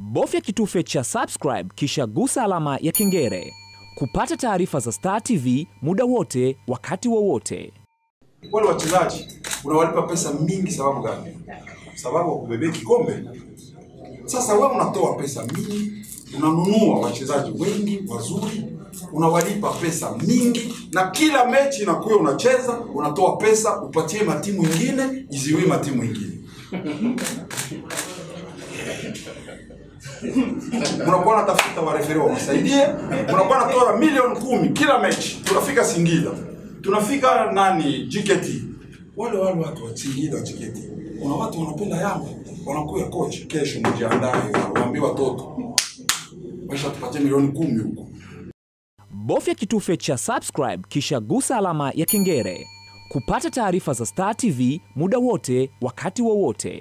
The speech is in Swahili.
Bofya kitufe cha subscribe kisha gusa alama ya kengele kupata taarifa za Star TV muda wote, wakati wowote. Wale wachezaji unawalipa pesa mingi, sababu gani? Sababu wakubebea kikombe. Sasa wewe unatoa pesa mingi, unanunua wachezaji wengi wazuri, unawalipa pesa mingi, na kila mechi inakuwa unacheza, unatoa pesa upatie matimu ingine iziwie matimu ingine unakuwa natafuta wareferi wawasaidie, unakuwa natoa milioni kumi kila mechi. Tunafika Singida, tunafika nani? JKT, wale wale watu wa Singida JKT, kuna watu wanapenda Yanga, wanakuya coach, kesho mjiandae, waambie watoto. Maisha tupatie milioni kumi huko. Bofya kitufe cha subscribe kisha gusa alama ya kengele. Kupata taarifa za Star TV muda wote, wakati wowote.